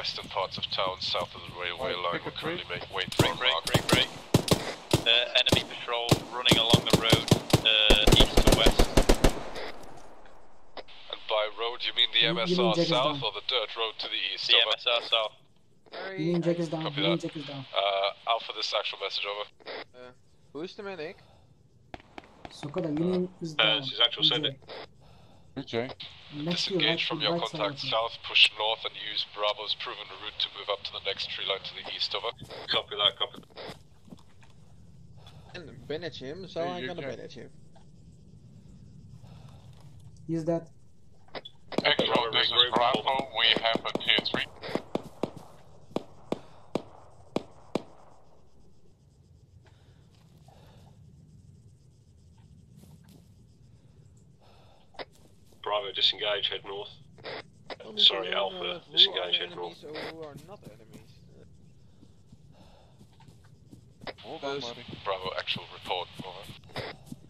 western parts of town, south of the railway Right, line. pick We're currently make, waiting for Break, a break, mark. break, break. Uh, enemy patrol running along the road, uh, east to west. And by road, you mean the You- you mean MSR south down. or the dirt road to the east? The over? MSR south. You mean Jack is down, Copy you mean that. Jack is down. Uh, Alpha, this actual message over. Hoe is het ermee, Nick? Sokoda, Union is Uh, down. this is actual sender. BJ. Next you, right, Disengage from your right side contact south, push north, and use Bravo's proven route to move up to the next tree line to the east. Over. Copy that, copy. En bannetje hem, so Hey, I'm gonna can- bannetje him. Use that. Actual, this is Bravo, we have a tier 3. Bravo, disengage, head north. Tell me Sorry, Alpha, disengage, head north. enemies or are not enemies. Hold on, Those- buddy. Bravo, actual report. Over.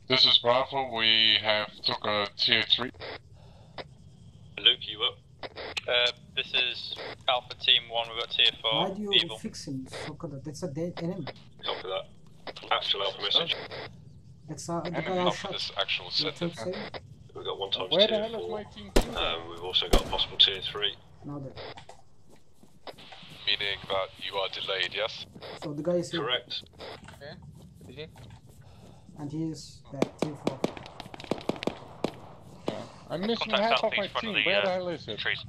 This is Bravo. We have took a tier three. Luke, you up? Uh, this is Alpha Team 1, we've got tier 4, Why do you evil. fix him, Sokoda? That's a dead enemy. Copy that. Actual Alpha message. That's uh, the Enemy guy I Alpha, shot. this actual You sender. Think so? We've got one times Where the tier hell is four. my team two? Um, we've also got possible tier three. Now there. Meaning that you are delayed, yes? So the guy is here, Correct. Is he? and he is back, tier 4. I'm missing Contact half of my southeast front team. of the, Where the uh, hell is it? trees.